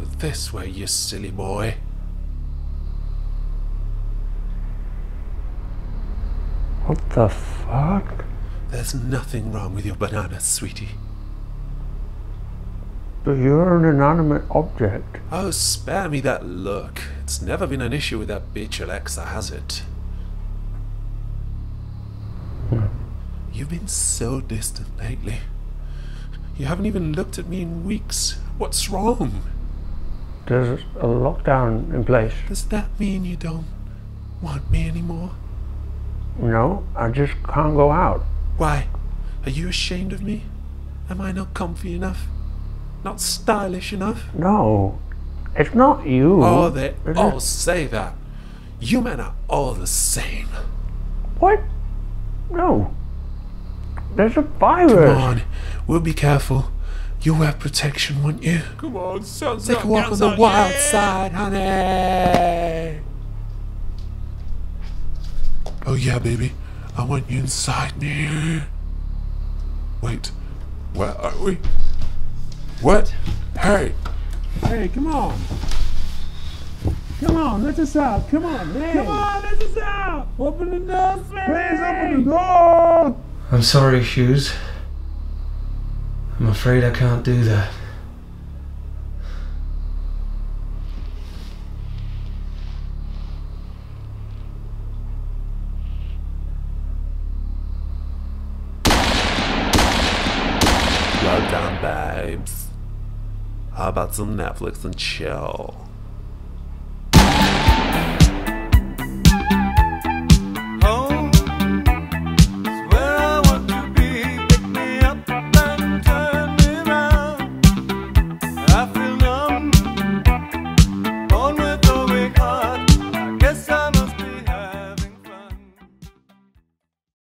This way, you silly boy. What the fuck? There's nothing wrong with your banana, sweetie. But you're an inanimate object. Oh, spare me that look. It's never been an issue with that bitch Alexa, has it? Hmm. You've been so distant lately. You haven't even looked at me in weeks. What's wrong? There's a lockdown in place. Does that mean you don't want me anymore? No, I just can't go out. Why? Are you ashamed of me? Am I not comfy enough? Not stylish enough? No, it's not you. Oh, they all it? say that. You men are all the same. What? No. There's a virus. Come on, we'll be careful. You'll wear protection, won't you? Come on, sun's Take up, a walk on the out, wild yeah. side, honey. Oh yeah, baby. I want you inside me. Wait, where are we? What? Hey, hey, come on. Come on, let us out. Come on, hey. Come on, let us out. Open the door, Please open the door. I'm sorry, Shoes. I'm afraid I can't do that. Well done, babes. How about some Netflix and chill?